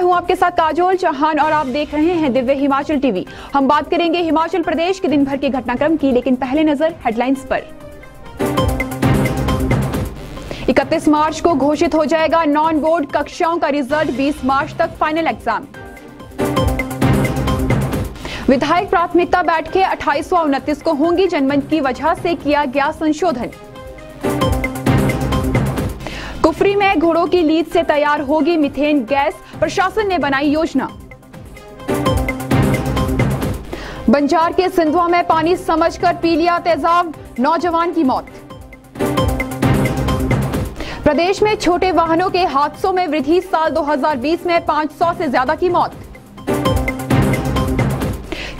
मैं हूँ आपके साथ काजोल चौहान और आप देख रहे हैं दिव्य हिमाचल टीवी। हम बात करेंगे हिमाचल प्रदेश के दिन भर के घटनाक्रम की, लेकिन पहले नज़र हेडलाइंस पर। 31 मार्च को घोषित हो जाएगा नॉन बोर्ड कक्षाओं का रिज़ल्ट 20 मार्च तक फाइनल एग्ज़ाम। विधायक प्राथमिकता बैठकें अट्ठाईस को होंगी, जनमंच की वजह से किया गया संशोधन। कुफरी में घोड़ों की लीद से तैयार होगी मिथेन गैस। प्रशासन ने बनाई योजना। बंजार के सिंधुआ में पानी समझकर पी लिया तेजाब, नौजवान की मौत। प्रदेश में छोटे वाहनों के हादसों में वृद्धि, साल 2020 में 500 से ज़्यादा की मौत।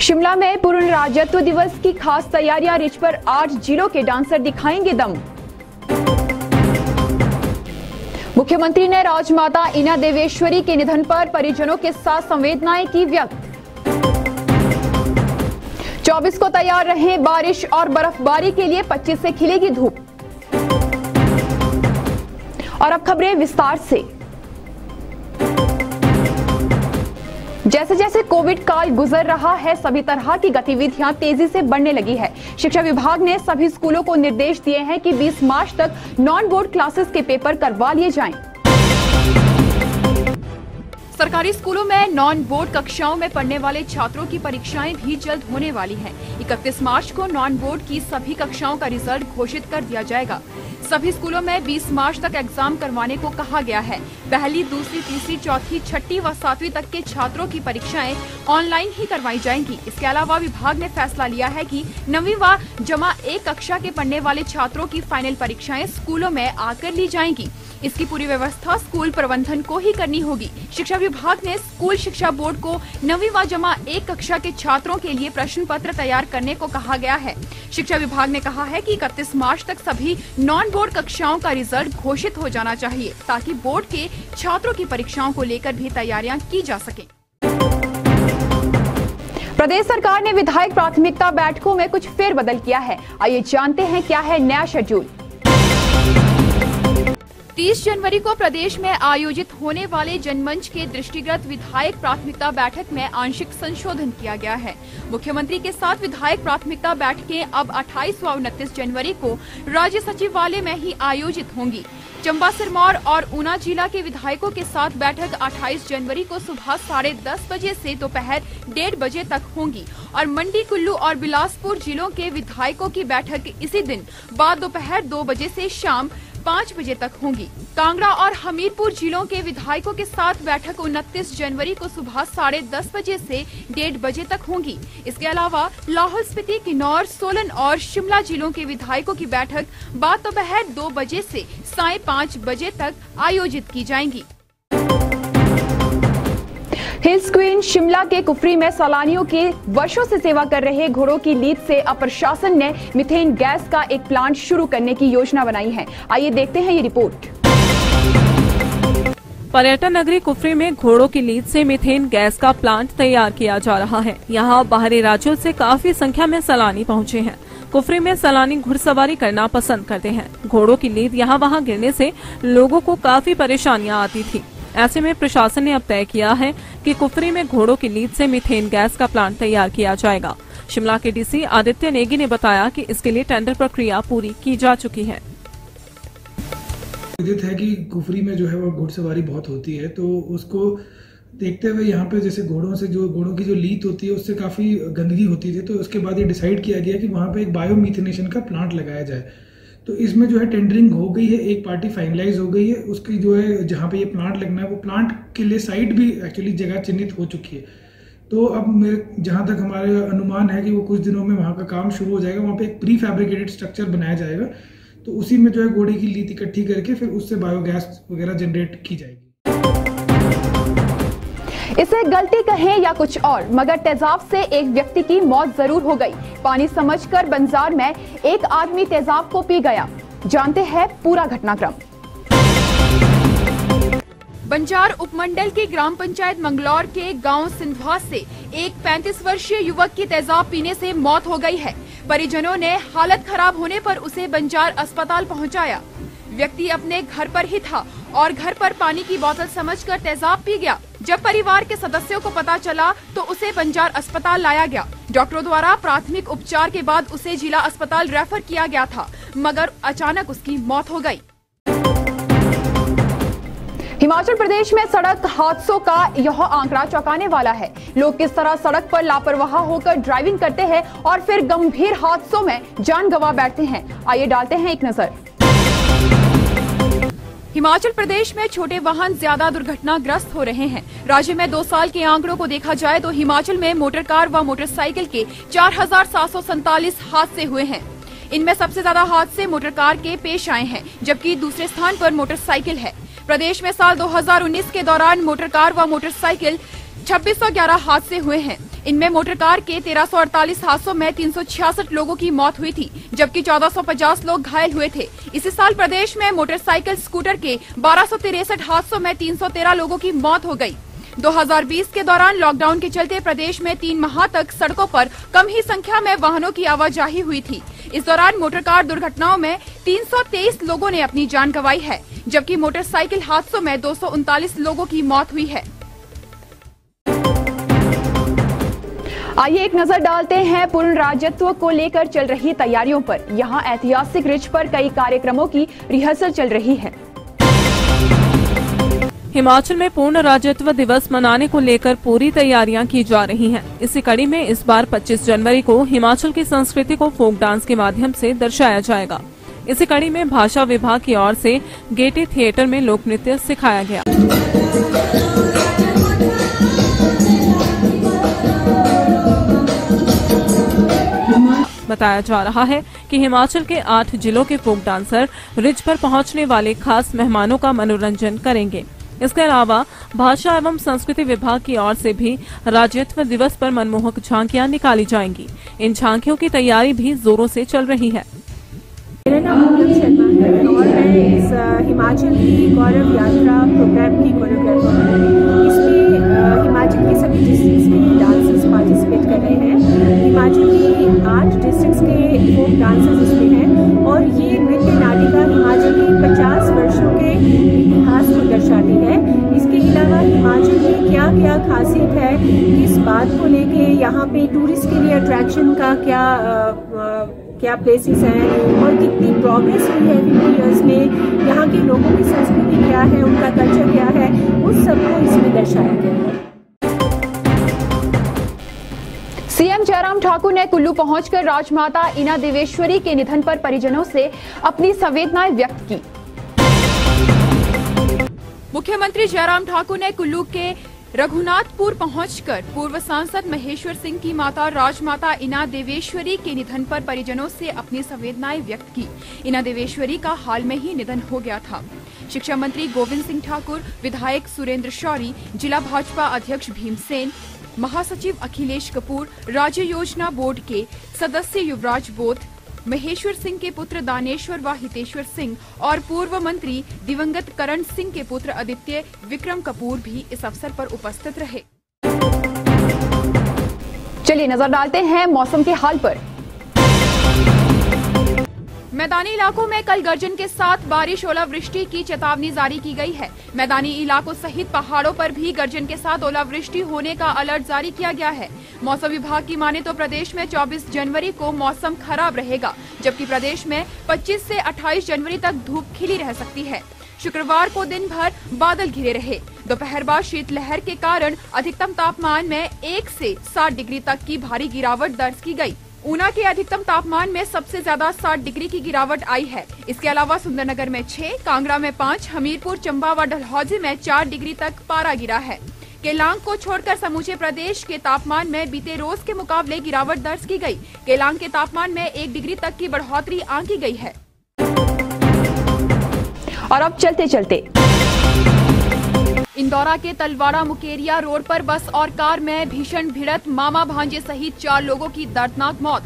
शिमला में पूर्ण राज्यत्व दिवस की खास तैयारियाँ रिच पर आठ जिलों के डांसर दिखाएँगे दम। मुख्यमंत्री ने राजमाता इना देवेश्वरी के निधन पर परिजनों के साथ संवेदनाएँ की व्यक्त। 24 को तैयार रहें बारिश और बर्फबारी के लिए 25 से खिलेगी धूप। और अब खबरें विस्तार से। जैसे जैसे कोविड काल गुजर रहा है, सभी तरह की गतिविधियाँ तेज़ी से बढ़ने लगी है शिक्षा विभाग ने सभी स्कूलों को निर्देश दिए हैं कि 20 मार्च तक नॉन बोर्ड क्लासेस के पेपर करवा लिए जाएँ। सरकारी स्कूलों में नॉन बोर्ड कक्षाओं में पढ़ने वाले छात्रों की परीक्षाएँ भी जल्द होने वाली हैं। 31 मार्च को नॉन बोर्ड की सभी कक्षाओं का रिज़ल्ट घोषित कर दिया जाएगा सभी स्कूलों में 20 मार्च तक एग्ज़ाम करवाने को कहा गया है। पहली, दूसरी, तीसरी, चौथी, छठी व सातवीं तक के छात्रों की परीक्षाएँ ऑनलाइन ही करवाई जाएँगी। इसके अलावा विभाग ने फैसला लिया है कि नवी व जमा एक कक्षा के पढ़ने वाले छात्रों की फाइनल परीक्षाएँ स्कूलों में आकर ली जाएँगी। इसकी पूरी व्यवस्था स्कूल प्रबंधन को ही करनी होगी। शिक्षा विभाग ने स्कूल शिक्षा बोर्ड को नवी व जमा एक कक्षा के छात्रों के लिए प्रश्न पत्र तैयार करने को कहा गया है। शिक्षा विभाग ने कहा है कि इकतीस मार्च तक सभी नॉन बोर्ड कक्षाओं का रिज़ल्ट घोषित हो जाना चाहिए, ताकि बोर्ड के छात्रों की परीक्षाओं को लेकर भी तैयारियाँ की जा सके। प्रदेश सरकार ने विधायक प्राथमिकता बैठकों में कुछ फेरबदल किया है। आइए जानते हैं क्या है नया शेड्यूल 30 जनवरी को प्रदेश में आयोजित होने वाले जनमंच के दृष्टिगत विधायक प्राथमिकता बैठक में आंशिक संशोधन किया गया है। मुख्यमंत्री के साथ विधायक प्राथमिकता बैठकें अब 28 व उनतीस जनवरी को राज्य सचिवालय में ही आयोजित होंगी। चंबा सिरमौर और ऊना जिला के विधायकों के साथ बैठक 28 जनवरी को सुबह साढ़े दस बजे से दोपहर डेढ़ बजे तक होंगी और मंडी, कुल्लू और बिलासपुर जिलों के विधायकों की बैठक इसी दिन बाद दोपहर दो बजे से शाम पाँच बजे तक होंगी। कांगड़ा और हमीरपुर जिलों के विधायकों के साथ बैठक उनतीस जनवरी को सुबह साढ़े दस बजे से डेढ़ बजे तक होंगी। इसके अलावा लाहौल स्पीति, किन्नौर, सोलन और शिमला जिलों के विधायकों की बैठक बाद दोपहर दो बजे से साय पाँच बजे तक आयोजित की जाएँगी। हिल्स क्वीन शिमला के कुफरी में सैलानियों के वर्षों से सेवा कर रहे घोड़ों की लीद से अब प्रशासन ने मिथेन गैस का एक प्लांट शुरू करने की योजना बनाई है। आइए देखते हैं ये रिपोर्ट। पर्यटन नगरी कुफरी में घोड़ों की लीद से मिथेन गैस का प्लांट तैयार किया जा रहा है। यहाँ बाहरी राज्यों से काफ़ी संख्या में सैलानी पहुँचे हैं। कुफरी में सैलानी घुड़सवारी करना पसंद करते हैं। घोड़ों की लीद यहाँ वहाँ गिरने से लोगों को काफ़ी परेशानियाँ आती थी। ऐसे में प्रशासन ने अब तय किया है कि कुफरी में घोड़ों की लीद से मिथेन गैस का प्लांट तैयार किया जाएगा। शिमला के डीसी आदित्य नेगी ने बताया कि इसके लिए टेंडर प्रक्रिया पूरी की जा चुकी है। विदित है कि कुफरी में जो है वो घुड़सवारी बहुत होती है तो उसको देखते हुए यहाँ पे जैसे घोड़ों से जो, घोड़ों की जो लीत होती है, उससे काफ़ी गंदगी होती थी तो उसके बाद ये डिसाइड किया गया कि वहाँ पे एक बायोमिथेनेशन का प्लांट लगाया जाए। तो इसमें जो है टेंडरिंग हो गई है, एक पार्टी फाइनलाइज हो गई है, उसकी जो है जहाँ पे ये प्लांट लगना है, वो प्लांट के लिए साइट भी एक्चुअली जगह चिन्हित हो चुकी है। तो अब मेरे, जहाँ तक हमारे अनुमान है कि वो कुछ दिनों में वहाँ का काम शुरू हो जाएगा, वहाँ पे एक प्री फैब्रिकेटेड स्ट्रक्चर बनाया जाएगा तो उसी में जो है घोड़े की लीत इकट्ठी करके फिर उससे बायोगैस वगैरह जनरेट की जाएगी। इसे गलती कहें या कुछ और, मगर तेजाब से एक व्यक्ति की मौत ज़रूर हो गई। पानी समझकर बंजार में एक आदमी तेजाब को पी गया। जानते हैं पूरा घटनाक्रम। बंजार उपमंडल के ग्राम पंचायत मंगलौर के गाँव सिंधवा से एक 35 वर्षीय युवक की तेजाब पीने से मौत हो गई है। परिजनों ने हालत खराब होने पर उसे बंजार अस्पताल पहुँचाया। व्यक्ति अपने घर पर ही था और घर पर पानी की बोतल समझकर तेजाब पी गया। जब परिवार के सदस्यों को पता चला तो उसे बंजार अस्पताल लाया गया। डॉक्टरों द्वारा प्राथमिक उपचार के बाद उसे जिला अस्पताल रेफर किया गया था, मगर अचानक उसकी मौत हो गई। हिमाचल प्रदेश में सड़क हादसों का यह आंकड़ा चौंकाने वाला है। लोग किस तरह सड़क पर लापरवाह होकर ड्राइविंग करते हैं और फिर गंभीर हादसों में जान गंवा बैठते हैं। आइए डालते हैं एक नज़र। हिमाचल प्रदेश में छोटे वाहन ज़्यादा दुर्घटनाग्रस्त हो रहे हैं। राज्य में दो साल के आंकड़ों को देखा जाए तो हिमाचल में मोटर कार व मोटरसाइकिल के चार हादसे हुए हैं। इनमें सबसे ज़्यादा हादसे मोटर कार के पेश आए हैं, जबकि दूसरे स्थान पर मोटरसाइकिल है। प्रदेश में साल 2019 के दौरान मोटर कार व मोटरसाइकिल 2611 हादसे हुए हैं। इनमें मोटर कार के 1348 हादसों में 366 लोगों की मौत हुई थी, जबकि 1450 लोग घायल हुए थे। इसी साल प्रदेश में मोटरसाइकिल, स्कूटर के बारह हादसों में 313 लोगों की मौत हो गई 2020 के दौरान लॉकडाउन के चलते प्रदेश में तीन माह तक सड़कों पर कम ही संख्या में वाहनों की आवाजाही हुई थी। इस दौरान मोटर कार दुर्घटनाओं में 323 लोगों ने अपनी जान गंवाई है, जबकि मोटरसाइकिल हादसों में दो लोगों की मौत हुई है। आइए एक नज़र डालते हैं पूर्ण राज्यत्व को लेकर चल रही तैयारियों पर। यहाँ ऐतिहासिक रिच पर कई कार्यक्रमों की रिहर्सल चल रही है। हिमाचल में पूर्ण राज्यत्व दिवस मनाने को लेकर पूरी तैयारियाँ की जा रही हैं। इसी कड़ी में इस बार 25 जनवरी को हिमाचल की संस्कृति को फोक डांस के माध्यम से दर्शाया जाएगा। इसी कड़ी में भाषा विभाग की ओर से गेटी थिएटर में लोक नृत्य सिखाया गया। बताया जा रहा है कि हिमाचल के आठ जिलों के फोक डांसर रिज पर पहुँचने वाले खास मेहमानों का मनोरंजन करेंगे। इसके अलावा भाषा एवं संस्कृति विभाग की ओर से भी राज्यत्व दिवस पर मनमोहक झांकियाँ निकाली जाएँगी। इन झांकियों की तैयारी भी जोरों से चल रही है। मेरा नाम शर्मा है और मैं इस हिमाचल की गौरव यात्रा प्रोग्राम की कोरियोग्राफर हूँ। इसमें हिमाचल की आठ डिस्ट्रिक्ट्स के फोक डांसर्स इसमें हैं और ये नृत्य नाटिका हिमाचल के 50 वर्षों के इतिहास को दर्शाती है। इसके अलावा हिमाचल में क्या क्या खासियत है? किस बात को लेके यहाँ पे टूरिस्ट के लिए अट्रैक्शन का क्या आ, आ, क्या प्लेसेस हैं? और कितनी प्रोग्रेस हुई है फिफ्टी ईयर्स में? यहाँ के लोगों की संस्कृति क्या है? उनका कल्चर क्या है? उस सबको इसमें दर्शाया गया है। जयराम ठाकुर ने कुल्लू पहुंचकर राजमाता इना देवेश्वरी के निधन पर परिजनों से अपनी संवेदनाएँ व्यक्त की। मुख्यमंत्री जयराम ठाकुर ने कुल्लू के रघुनाथपुर पहुंचकर पूर्व सांसद महेश्वर सिंह की माता राजमाता इना देवेश्वरी के निधन पर परिजनों से अपनी संवेदनाएँ व्यक्त की। इना देवेश्वरी का हाल में ही निधन हो गया था। शिक्षा मंत्री गोविंद सिंह ठाकुर, विधायक सुरेंद्र शौरी, जिला भाजपा अध्यक्ष भीमसेन महासचिव अखिलेश कपूर, राज्य योजना बोर्ड के सदस्य युवराज बोध, महेश्वर सिंह के पुत्र दानेश्वर व हितेश्वर सिंह और पूर्व मंत्री दिवंगत करण सिंह के पुत्र आदित्य विक्रम कपूर भी इस अवसर पर उपस्थित रहे। चलिए नज़र डालते हैं मौसम के हाल पर। मैदानी इलाकों में कल गर्जन के साथ बारिश, ओलावृष्टि की चेतावनी जारी की गई है। मैदानी इलाकों सहित पहाड़ों पर भी गर्जन के साथ ओलावृष्टि होने का अलर्ट जारी किया गया है। मौसम विभाग की माने तो प्रदेश में 24 जनवरी को मौसम खराब रहेगा, जबकि प्रदेश में 25 से 28 जनवरी तक धूप खिली रह सकती है। शुक्रवार को दिन भर बादल घिरे रहे। दोपहर बाद शीतलहर के कारण अधिकतम तापमान में एक से सात डिग्री तक की भारी गिरावट दर्ज की गई ऊना के अधिकतम तापमान में सबसे ज़्यादा 60 डिग्री की गिरावट आई है। इसके अलावा सुंदरनगर में छह, कांगड़ा में पाँच, हमीरपुर, चंबा व डलहौजी में चार डिग्री तक पारा गिरा है। केलांग को छोड़कर समूचे प्रदेश के तापमान में बीते रोज के मुकाबले गिरावट दर्ज की गई। केलांग के तापमान में एक डिग्री तक की बढ़ोतरी आंकी गई है। और अब चलते चलते इंदौरा के तलवाड़ा मुकेरिया रोड पर बस और कार में भीषण भिड़त, मामा भांजे सहित चार लोगों की दर्दनाक मौत।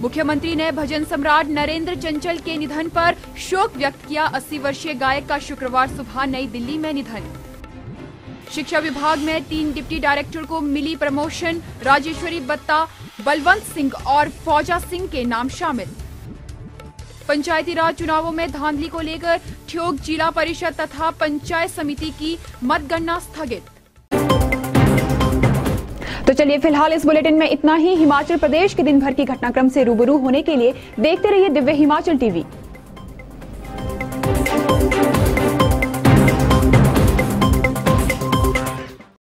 मुख्यमंत्री ने भजन सम्राट नरेंद्र चंचल के निधन पर शोक व्यक्त किया। 80 वर्षीय गायक का शुक्रवार सुबह नई दिल्ली में निधन। शिक्षा विभाग में तीन डिप्टी डायरेक्टर को मिली प्रमोशन। राजेश्वरी बत्ता, बलवंत सिंह और फौजा सिंह के नाम शामिल। पंचायती राज चुनावों में धांधली को लेकर ठियोग जिला परिषद तथा पंचायत समिति की मतगणना स्थगित। तो चलिए फ़िलहाल इस बुलेटिन में इतना ही। हिमाचल प्रदेश के दिन भर की घटनाक्रम से रूबरू होने के लिए देखते रहिए दिव्य हिमाचल टीवी।